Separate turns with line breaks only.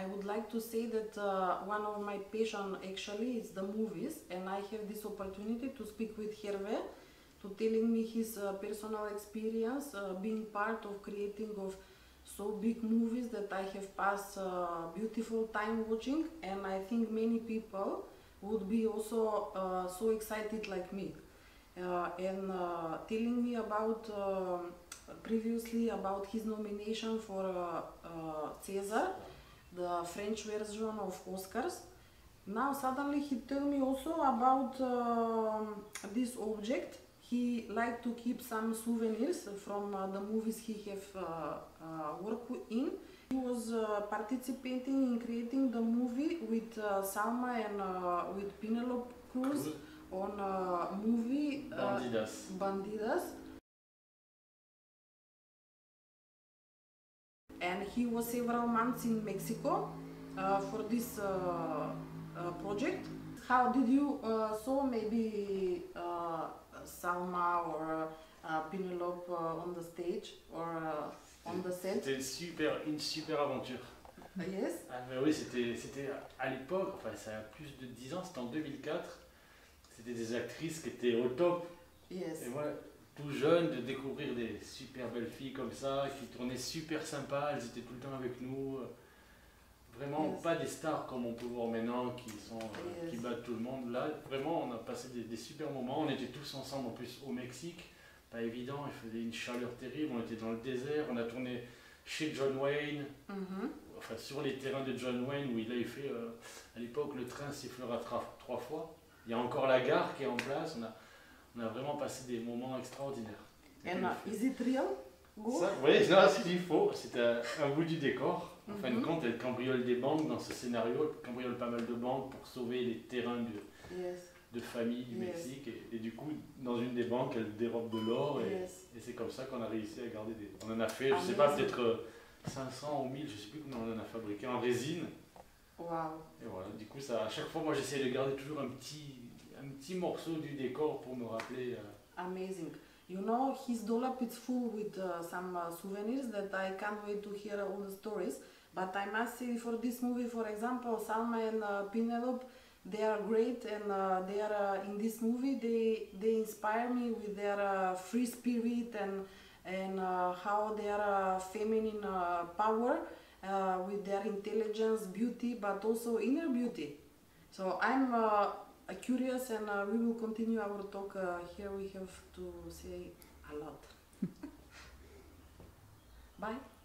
I would like to say that uh, one of my passion actually is the movies, and I have this opportunity to speak with Hervé, to telling me his uh, personal experience, uh, being part of creating of so big movies that I have passed uh, beautiful time watching, and I think many people would be also uh, so excited like me. Uh, and telling me about um previously about his nomination for César, the French version of Oscars. Now suddenly he tell me also about um this object. He like to keep some souvenirs from uh, the movies he have uh, uh, worked in. He was uh, participating in creating the movie with uh, Salma and uh, with Penelope Cruz on a movie uh,
Bandidas.
Bandidas. And he was several months in Mexico uh, for this uh, uh, project. How did you uh, saw maybe uh, Salma or uh, Penelope on the stage or uh, on the set?
C'était une super, une super aventure.
Yes.
Ah, mais oui, c'était, c'était à l'époque, enfin ça a plus de 10 ans, c'était en 2004. C'était des actrices qui étaient au top.
Yes.
Et moi, tout jeune, de découvrir des super belles filles comme ça, qui tournaient super sympas, elles étaient tout le temps avec nous. Vraiment
Yes.
pas des stars comme on peut voir maintenant qui, sont, euh,
Yes.
qui battent tout le monde. Là, vraiment, on a passé des, des super moments. On était tous ensemble en plus au Mexique. Pas évident, il faisait une chaleur terrible. On était dans le désert. On a tourné chez John Wayne,
Mhm.
enfin sur les terrains de John Wayne où il avait fait euh, à l'époque le train sifflera trois fois. Il y a encore la gare qui est en place. On a, on a vraiment passé des moments extraordinaires.
Uh, is it real? Go.
Ça, oui, non, c'est du faux. C'est un, un bout du décor. En fin de
Mhm.
compte, elle cambriole des banques dans ce scénario. Elle cambriole pas mal de banques pour sauver les terrains de,
Yes.
de famille du
Yes.
Mexique. Et, et du coup, dans une des banques, elle dérobe de l'or. Et,
Yes.
et c'est comme ça qu'on a réussi à garder des. On en a fait, je sais pas, peut-être euh, 500 ou 1000, je sais plus combien on en a fabriqué en résine.
Wow.
Et voilà, du coup, ça, à chaque fois, moi j'essaie de garder toujours un petit, un petit morceau du décor pour me rappeler. euh,
Amazing. You know, his dollop is full with uh, some uh, souvenirs that I can't wait to hear all the stories. But I must say, for this movie, for example, Salma and uh, Penelope, they are great, and uh, they are uh, in this movie. They they inspire me with their uh, free spirit and and uh, how they are feminine power, with their intelligence, beauty, but also inner beauty. So I'm curious, and uh, we will continue our talk. Uh, here we have to say a lot. Bye.